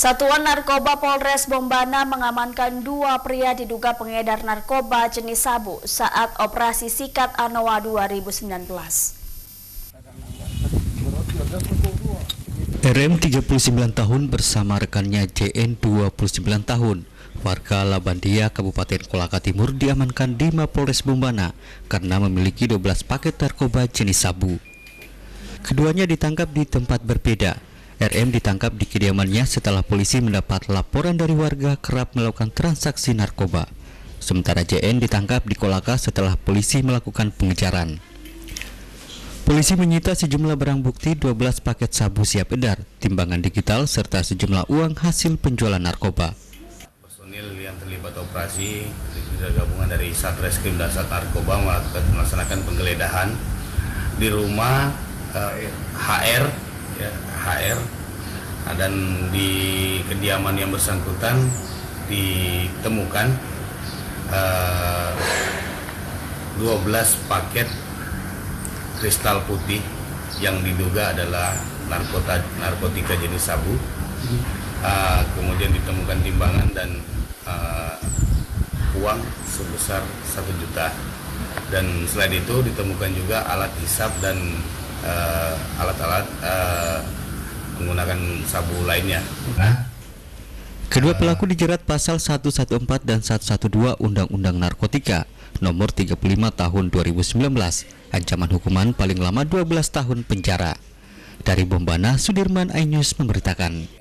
Satuan Narkoba Polres Bombana mengamankan dua pria diduga pengedar narkoba jenis sabu saat operasi Sikat Anoa 2019. RM 39 tahun bersama rekannya JN 29 tahun warga Labandia Kabupaten Kolaka Timur diamankan di Mapolres Bombana karena memiliki 12 paket narkoba jenis sabu. Keduanya ditangkap di tempat berbeda RM ditangkap di kediamannya setelah polisi mendapat laporan dari warga kerap melakukan transaksi narkoba. Sementara JN ditangkap di Kolaka setelah polisi melakukan pengejaran. Polisi menyita sejumlah barang bukti 12 paket sabu siap edar, timbangan digital, serta sejumlah uang hasil penjualan narkoba. Personil yang terlibat operasi gabungan dari Satreskrim dan Sat melaksanakan penggeledahan di rumah eh, HR ya, HR dan di kediaman yang bersangkutan ditemukan uh, eh, 12 paket kristal putih yang diduga adalah narkota narkotika jenis sabu. Uh, kemudian ditemukan timbangan dan uh, uang sebesar satu juta dan selain itu ditemukan juga alat hisap dan alat-alat uh, uh, menggunakan sabu lainnya. Kedua pelaku dijerat pasal 114 dan 112 Undang-Undang Narkotika nomor 35 tahun 2019. Ancaman hukuman paling lama 12 tahun penjara. Dari Bombana, Sudirman Ainus memberitakan.